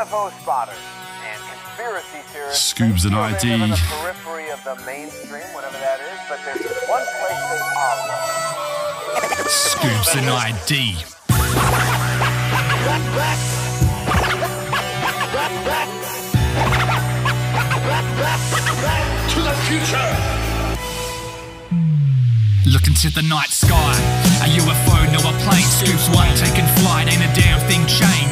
UFO spotters and conspiracy theorists. Skoobz and think in ID. the periphery of the mainstream, whatever that is, but there's one place they are. welcome. Skoobz and ID. To the future! Look into the night sky. A UFO, no a plane. Scoops one taking flight. Ain't a damn thing changed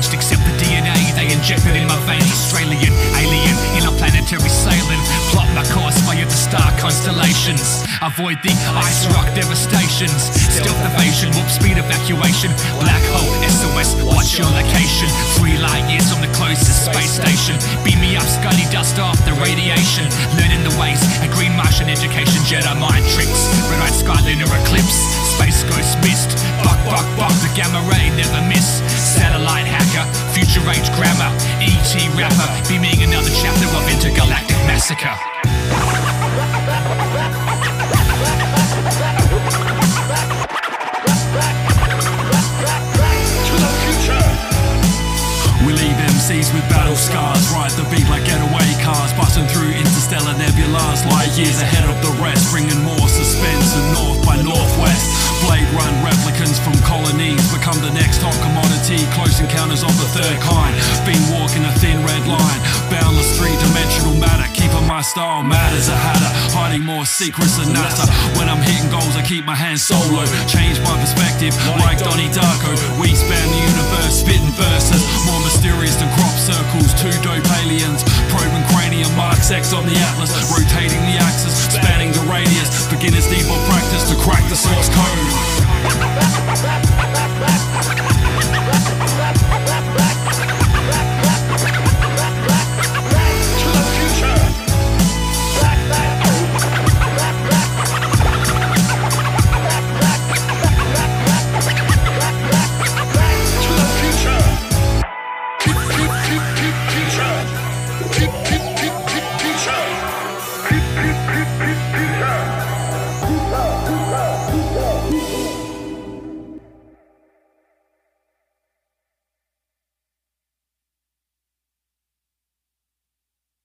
constellations. Avoid the ice rock devastations. Stealth evasion, warp speed evacuation. Black hole, SOS, watch your location. Three light years from the closest space station. Beam me up, Scully, dust off the radiation. Learning the ways, a green Martian education, Jedi mind tricks. Red eyed sky lunar eclipse, space ghost mist. Buck, buck, buck, the gamma ray never miss. Satellite hacker, future age grammar. ET rapper, beaming another chapter of intergalactic massacre. Years ahead of the rest, bringing more suspense and north by northwest. Blade run replicants from colonies become the next hot commodity. Close encounters of the third kind. Been walking a thin red line, boundless three dimensional matter. Keeping my style mad as a hatter, hiding more secrets than NASA. When I'm hitting goals, I keep my hands solo. Change my perspective like Donnie Darko. We span the universe, spitting verses more mysterious than crop circles. Two dope aliens, probing cranium marks X on the atlas, rotating spanning